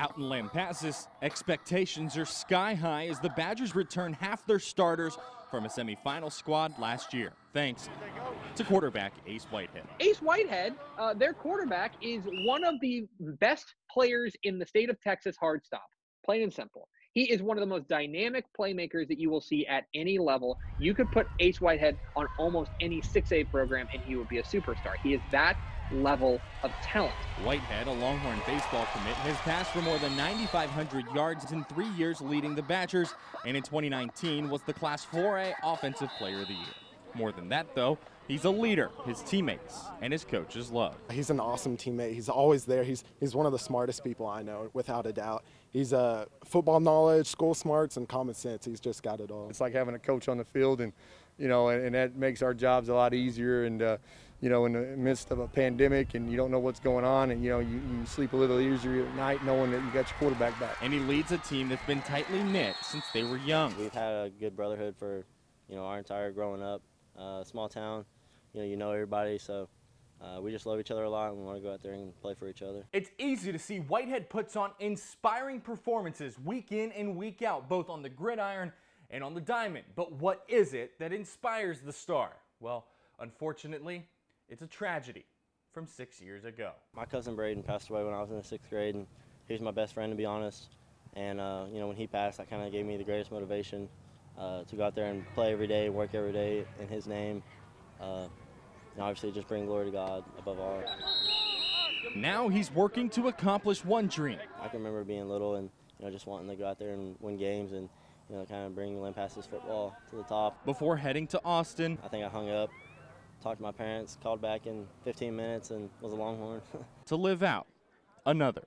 Out in Lampasas, expectations are sky high as the Badgers return half their starters from a semifinal squad last year, thanks to quarterback Ace Whitehead. Ace Whitehead, uh, their quarterback, is one of the best players in the state of Texas hard stop. Plain and simple. He is one of the most dynamic playmakers that you will see at any level. You could put Ace Whitehead on almost any 6A program and he would be a superstar. He is that level of talent. Whitehead, a Longhorn baseball commit, has passed for more than 9,500 yards in three years leading the Badgers, and in 2019 was the Class 4A Offensive Player of the Year. More than that, though, he's a leader his teammates and his coaches love. He's an awesome teammate. He's always there. He's, he's one of the smartest people I know, without a doubt. He's uh, football knowledge, school smarts, and common sense. He's just got it all. It's like having a coach on the field, and you know, and, and that makes our jobs a lot easier. And uh, you know, in the midst of a pandemic, and you don't know what's going on, and you know, you, you sleep a little easier at night knowing that you got your quarterback back. And he leads a team that's been tightly knit since they were young. We've had a good brotherhood for, you know, our entire growing up. Uh, small town, you know, you know everybody, so uh, we just love each other a lot and we want to go out there and play for each other. It's easy to see Whitehead puts on inspiring performances week in and week out, both on the gridiron and on the diamond. But what is it that inspires the star? Well, unfortunately, it's a tragedy from six years ago. My cousin Braden passed away when I was in the sixth grade, and he was my best friend, to be honest. And, uh, you know, when he passed, that kind of gave me the greatest motivation uh, to go out there and play every day, work every day in his name. Uh, and obviously just bring glory to God above all. Now he's working to accomplish one dream. I can remember being little and you know just wanting to go out there and win games and you know kind of bring Lampasas football to the top. Before heading to Austin, I think I hung up, talked to my parents, called back in 15 minutes, and was a Longhorn. to live out another